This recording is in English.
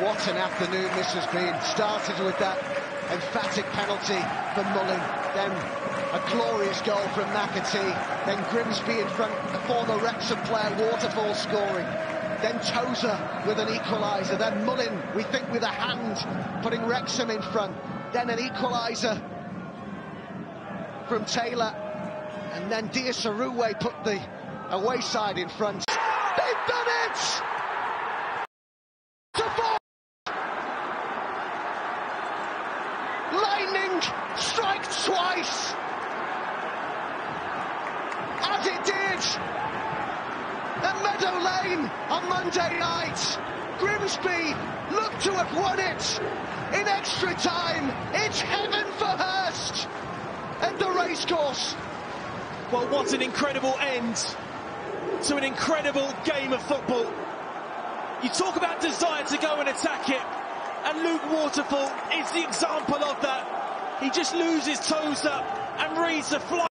What an afternoon this has been. Started with that emphatic penalty for Mullin, then a glorious goal from McAtee, then Grimsby in front, the former Wrexham player, Waterfall scoring, then Tozer with an equaliser, then Mullin, we think with a hand, putting Wrexham in front, then an equaliser from Taylor, and then Dieseruvwe put the away side in front. They've done it! Lightning strike twice. As it did at Meadow Lane on Monday night. Grimsby look to have won it in extra time. It's heaven for Hurst at the racecourse. Well, what an incredible end to an incredible game of football. You talk about desire to go and attack it, and Luke Waterfall is the example of. He just loses toes up and reads the fly.